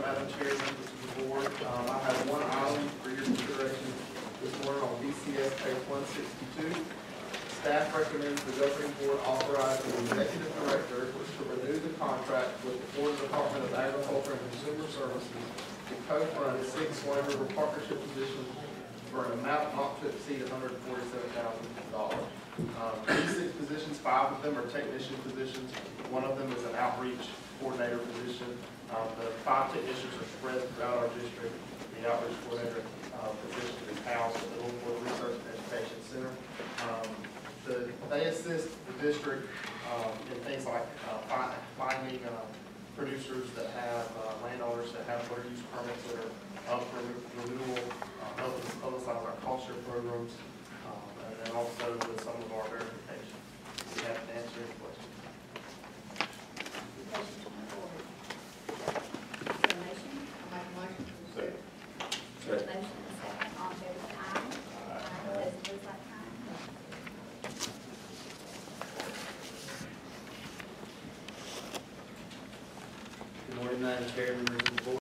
Madam Chair, members of the board. Um, I have one item for your consideration this morning on BCS page one sixty-two. Staff recommends the governing board authorize the executive director to renew the contract with the Florida Department of Agriculture and Consumer Services to co-fund six Suwannee River partnership positions for an amount not to exceed hundred and forty-seven thousand dollars. Um, These six positions, five of them are technician positions, one of them is an outreach coordinator position. Five technicians are spread throughout our district. The outreach coordinator uh, position is housed at the Florida Research and Education Center. Um, the- They assist the district um, in things like uh, finding uh, producers that have, uh, landowners that have water use permits that are up for renewal, uh, help us publicize our culture programs, um, and then also with some of our verification. We have to answer any questions. Questions from the board? Donation, I'll make a motion to approve. Second. Motion and second, all in favor, say aye. Aye. Those opposed, like sign. Good morning, Madam Chair, members of the board.